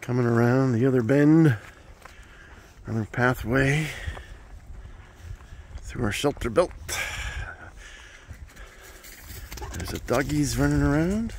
Coming around the other bend, another pathway through our shelter belt. There's a doggies running around.